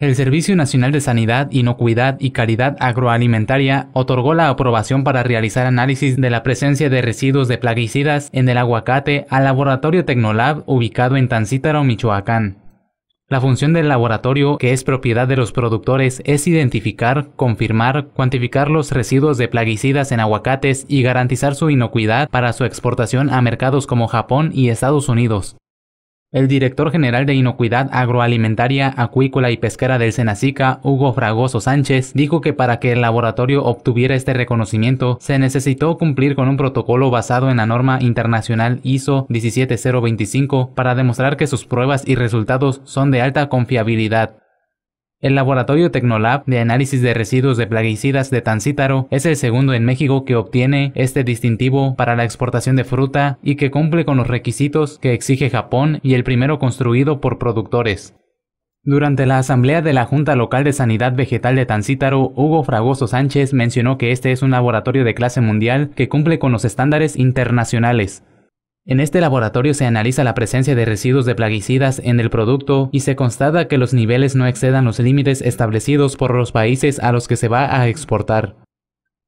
El Servicio Nacional de Sanidad, Inocuidad y Calidad Agroalimentaria otorgó la aprobación para realizar análisis de la presencia de residuos de plaguicidas en el aguacate al laboratorio Tecnolab ubicado en Tancítaro, Michoacán. La función del laboratorio, que es propiedad de los productores, es identificar, confirmar, cuantificar los residuos de plaguicidas en aguacates y garantizar su inocuidad para su exportación a mercados como Japón y Estados Unidos. El director general de Inocuidad Agroalimentaria, Acuícola y Pesquera del Senacica, Hugo Fragoso Sánchez, dijo que para que el laboratorio obtuviera este reconocimiento se necesitó cumplir con un protocolo basado en la norma internacional ISO 17025 para demostrar que sus pruebas y resultados son de alta confiabilidad. El laboratorio Tecnolab de análisis de residuos de plaguicidas de Tancítaro es el segundo en México que obtiene este distintivo para la exportación de fruta y que cumple con los requisitos que exige Japón y el primero construido por productores. Durante la asamblea de la Junta Local de Sanidad Vegetal de Tancítaro, Hugo Fragoso Sánchez mencionó que este es un laboratorio de clase mundial que cumple con los estándares internacionales. En este laboratorio se analiza la presencia de residuos de plaguicidas en el producto y se constata que los niveles no excedan los límites establecidos por los países a los que se va a exportar.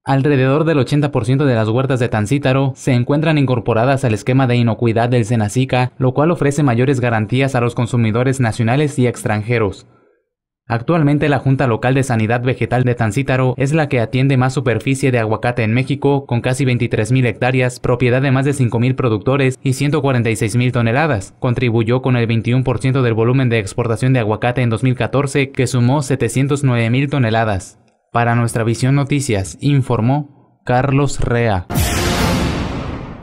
Alrededor del 80% de las huertas de Tancítaro se encuentran incorporadas al esquema de inocuidad del Senacica, lo cual ofrece mayores garantías a los consumidores nacionales y extranjeros. Actualmente la Junta Local de Sanidad Vegetal de Tancítaro es la que atiende más superficie de aguacate en México, con casi 23.000 hectáreas, propiedad de más de 5.000 productores y 146.000 toneladas. Contribuyó con el 21% del volumen de exportación de aguacate en 2014, que sumó 709.000 toneladas. Para nuestra visión noticias, informó Carlos Rea.